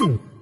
Boom.